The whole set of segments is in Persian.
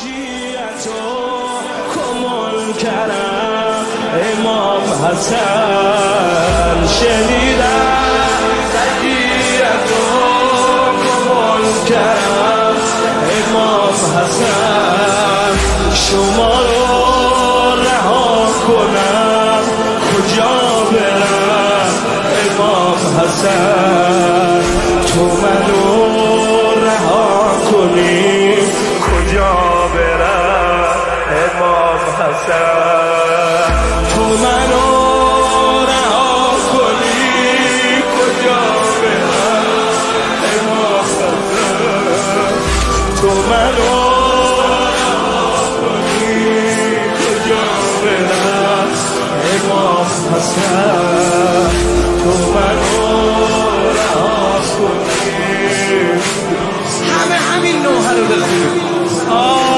تو کمال کردم امام حسن شنیدم تو کمال کردم امام حسن شما رو رها کنم کجا برم امام حسن تو منو رها کنی تو منو رها کنی کجا امام حسن تو منو رها کنی کجا امام حسن تو منو رها کنی. همه همین نوحه رو بخونیم.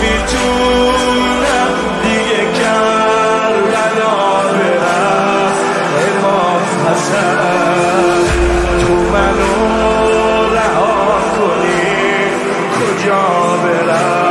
می‌تونم دیگه کربلا برم امام حسن تو منو رها کنی. کجا برم؟